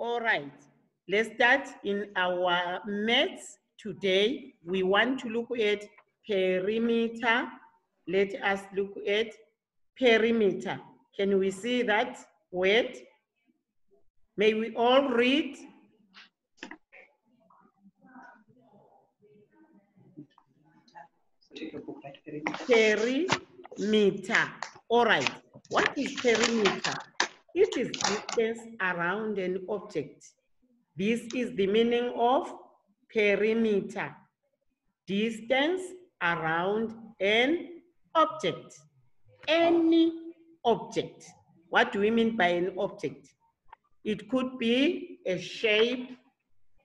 All right. Let's start in our maths today. We want to look at perimeter. Let us look at perimeter. Can we see that word? May we all read? Perimeter. All right. What is perimeter? Is distance around an object. This is the meaning of perimeter. Distance around an object. Any object. What do we mean by an object? It could be a shape.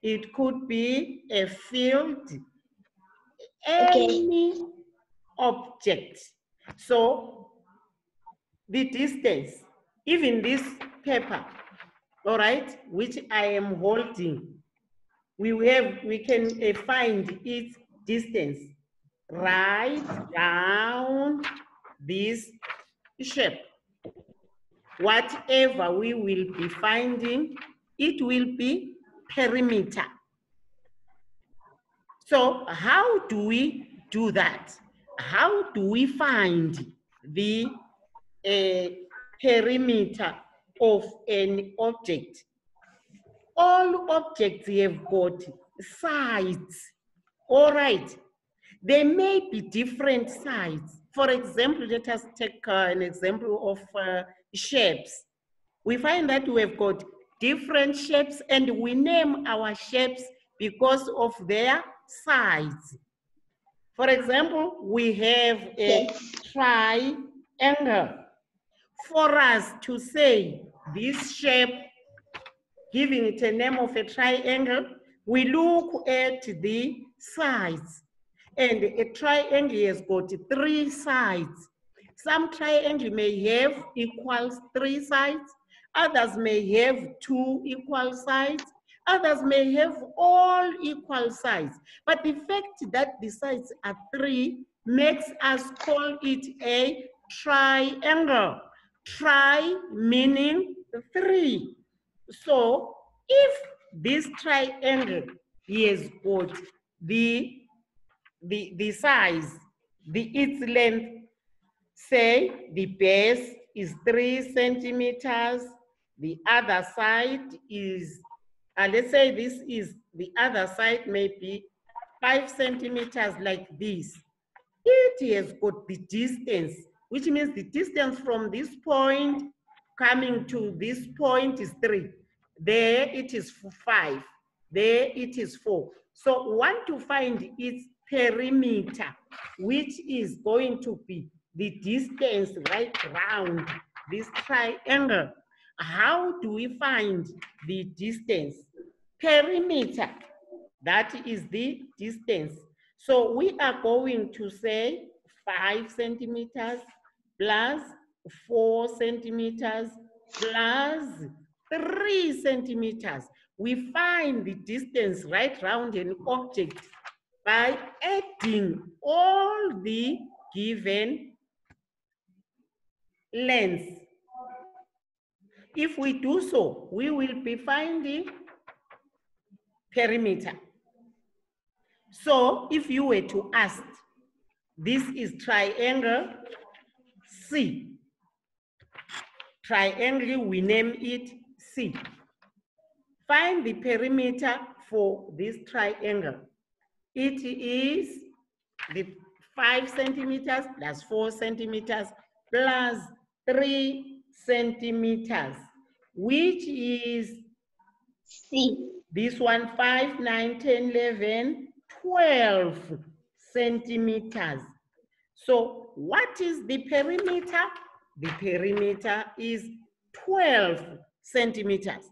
It could be a field. Any object. So the distance, even this paper, all right, which I am holding, we have we can uh, find its distance right down this shape. Whatever we will be finding, it will be perimeter. So how do we do that? How do we find the uh, perimeter of an object? All objects have got sides, all right? There may be different sides. For example, let us take uh, an example of uh, shapes. We find that we have got different shapes and we name our shapes because of their sides. For example, we have a triangle. For us to say this shape, giving it a name of a triangle, we look at the sides. And a triangle has got three sides. Some triangle may have equals three sides, others may have two equal sides, others may have all equal sides. But the fact that the sides are three makes us call it a triangle. Tri meaning three. So if this triangle has got the, the, the size, the its length, say the base is three centimeters, the other side is, uh, let's say this is, the other side may be five centimeters like this. It has got the distance, which means the distance from this point coming to this point is three. There it is five. There it is four. So want to find its perimeter, which is going to be the distance right round this triangle. How do we find the distance? Perimeter, that is the distance. So we are going to say five centimeters plus four centimeters plus three centimeters. We find the distance right round an object by adding all the given lengths. If we do so, we will be finding perimeter. So if you were to ask, this is triangle C. Triangle, we name it C. Find the perimeter for this triangle. It is the five centimeters plus four centimeters plus three centimeters, which is C. this one, 5, 9, 10, 11, 12 centimeters. So what is the perimeter? The perimeter is 12 centimeters.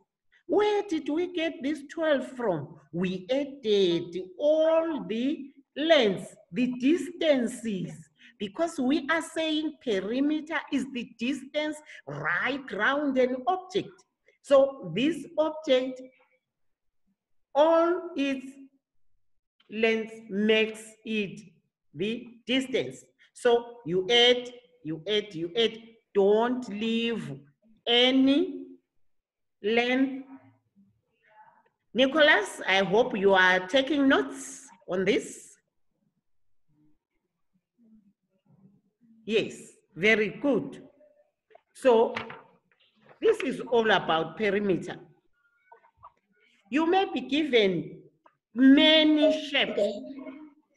Where did we get this 12 from? We added all the lengths, the distances, because we are saying perimeter is the distance right round an object. So this object, all its length makes it the distance. So you add, you add, you add, don't leave any length Nicholas, I hope you are taking notes on this. Yes, very good. So this is all about perimeter. You may be given many shapes,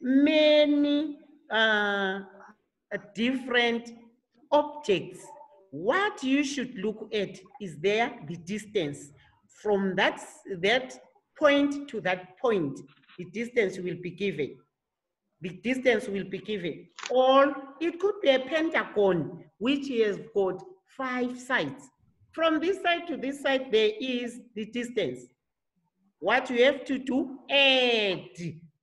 many uh, different objects. What you should look at is there the distance from that, that point to that point. The distance will be given. The distance will be given. Or it could be a pentagon which has got five sides. From this side to this side, there is the distance. What you have to do, add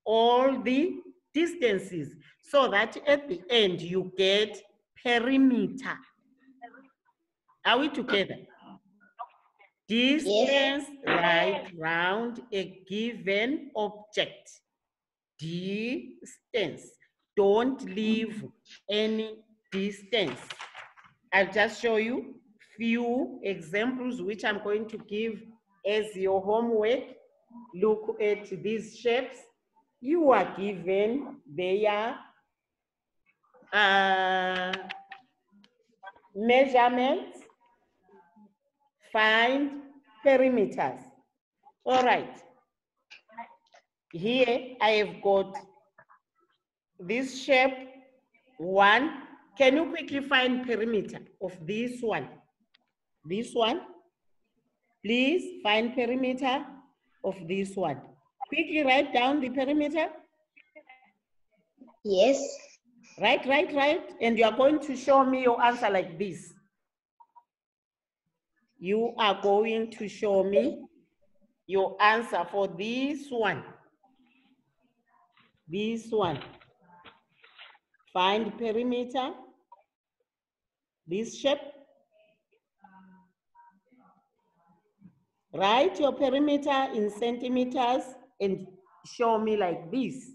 all the distances so that at the end you get perimeter. Are we together? Distance right round a given object. Distance. Don't leave any distance. I'll just show you few examples which I'm going to give as your homework. Look at these shapes. You are given their uh, measurements. Find perimeters. All right. Here I have got this shape one. Can you quickly find perimeter of this one? This one. Please find perimeter of this one. Quickly write down the perimeter. Yes. Right, right, right. And you are going to show me your answer like this. You are going to show me your answer for this one. This one. Find perimeter. This shape. Write your perimeter in centimeters and show me like this.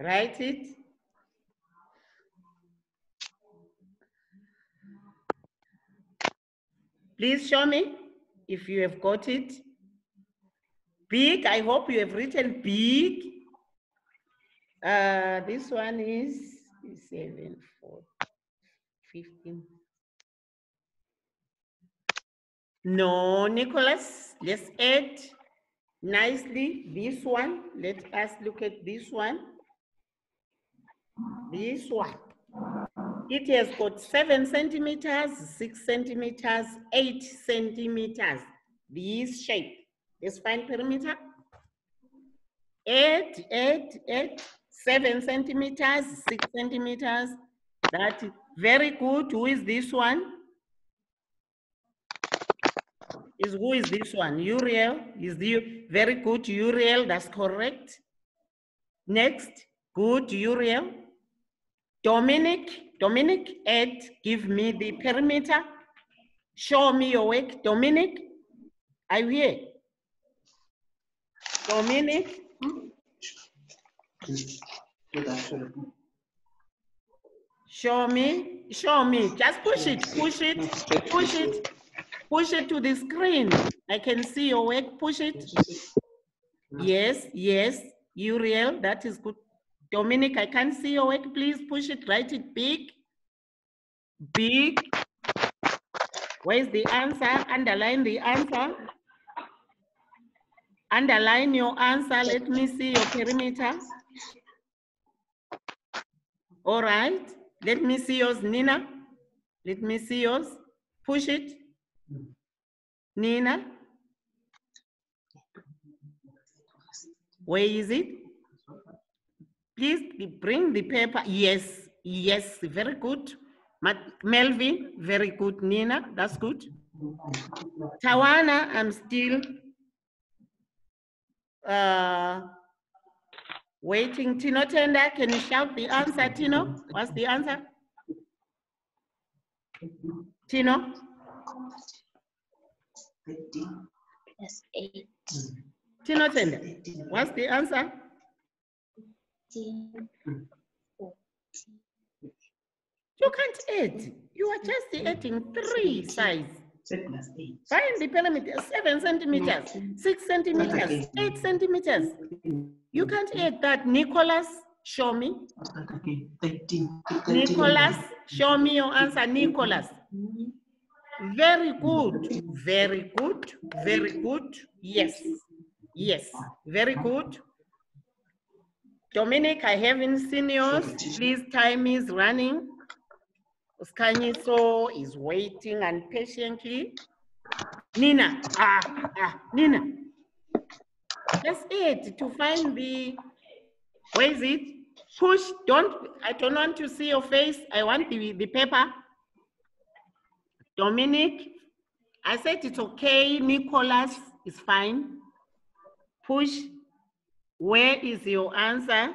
Write it. Please show me if you have got it. Big, I hope you have written big. Uh, this one is seven, four, 15. No, Nicholas, let's add nicely this one. Let us look at this one. This one. It has got seven centimeters, six centimeters, eight centimeters. This shape. Let's perimeter. Eight, eight, eight, seven centimeters, six centimeters. That very good. Who is this one? Is who is this one? Uriel. Is the very good Uriel? That's correct. Next, good Uriel. Dominic, Dominic, Ed, give me the perimeter. Show me your work. Dominic, are you here? Dominic, show me, show me. Just push it, push it, push it, push it to the screen. I can see your work. Push it. Yes, yes, Uriel, that is good. Dominic, I can't see your work. Please push it, write it big. Big. Where's the answer? Underline the answer. Underline your answer. Let me see your perimeter. All right. Let me see yours, Nina. Let me see yours. Push it. Nina. Where is it? Please bring the paper. Yes, yes, very good. Melvin, very good. Nina, that's good. Tawana, I'm still uh, waiting. Tino Tenda, can you shout the answer, Tino? What's the answer? Tino? Plus eight. Tino Tenda, what's the answer? Fifteen, fourteen. You can't add. You are just adding three sides. Set plus eight. Find the perimeter, uh, seven centimeters, six centimeters, eight centimeters. You can't add that. Nicholas, show me. Start again. Thirteen. Thirteen. Nicholas, show me your answer, Nicholas. Very good, very good, very good. Yes, yes, very good. Dominic, I haven't seen yours. Please, time is running. Uskanyiso is waiting and patiently. Nina, ah, ah, Nina. That's it, to find the, where is it? Push, don't, I don't want to see your face. I want the, the paper. Dominic, I said it's okay. Nicholas is fine. Push. Where is your answer?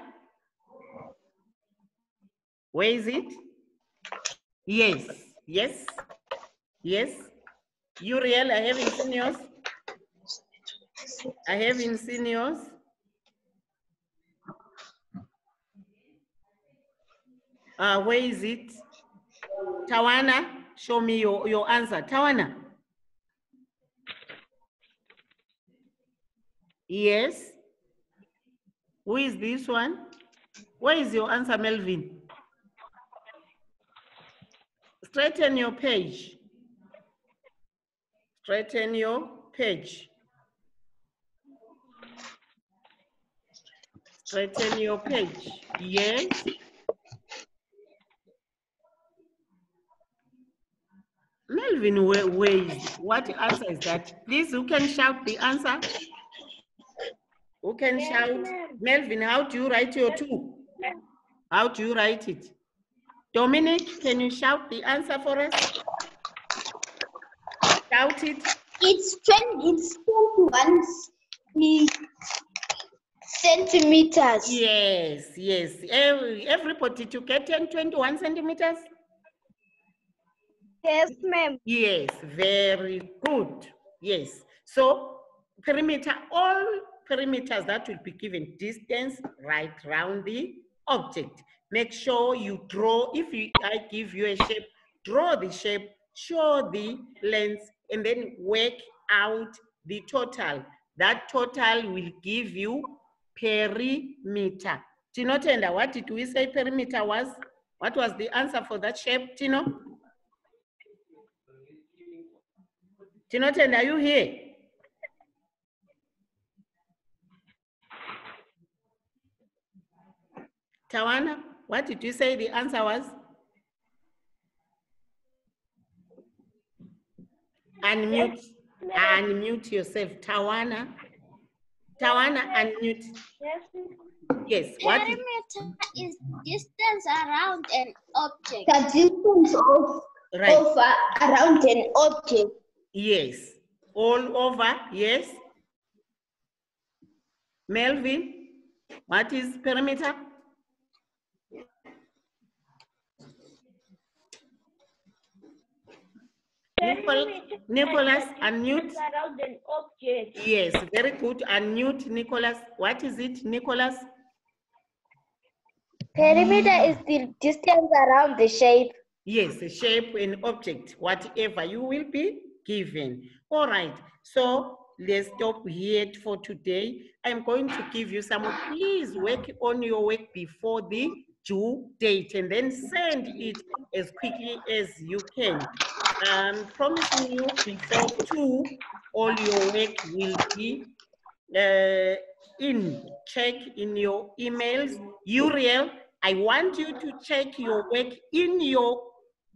Where is it? Yes, yes, yes. Uriel, I haven't seen yours. I haven't seen yours. Uh, where is it? Tawana, show me your, your answer. Tawana. Yes. Who is this one? Where is your answer, Melvin? Straighten your page. Straighten your page. Straighten your page. Yes. Melvin, where, where is, what answer is that? Please, who can shout the answer? Who can shout? Melvin, how do you write your two? How do you write it? Dominic, can you shout the answer for us? Shout it. It's twenty, it's twenty-one centimeters. Yes, yes. Every, everybody to get 10, 21 centimeters? Yes, ma'am. Yes, very good. Yes. So perimeter, all perimeters that will be given distance right round the object. Make sure you draw, if you, I give you a shape, draw the shape, show the length, and then work out the total. That total will give you perimeter. Tino Tenda, what did we say perimeter was? What was the answer for that shape, Tino? Tino Tenda, are you here? Tawana, what did you say the answer was? Unmute, unmute yourself, Tawana. Tawana, unmute. Yes, what is, Perimeter is distance around an object. The distance of, right, of uh, around an object. yes. All over, yes. Melvin, what is perimeter? Nicol- Nicholas, unmute. Yes, very good. Unmute, Nicholas. What is it, Nicholas? Perimeter is the distance around the shape. Yes, a shape and object, whatever you will be given. All right, so let's stop here for today. I'm going to give you some, please work on your work before the due date and then send it as quickly as you can. I'm promising you before two, all your work will be uh, in, check in your emails. Uriel, I want you to check your work in your,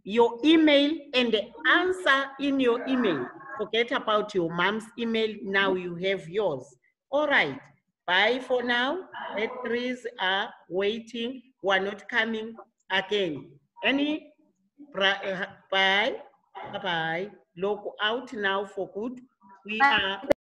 your email and the answer in your email. Forget about your mom's email, now you have yours. All right, bye for now. Batteries are waiting, We're not coming again. Any, bra- bye, bye-bye. Log out now for good. We are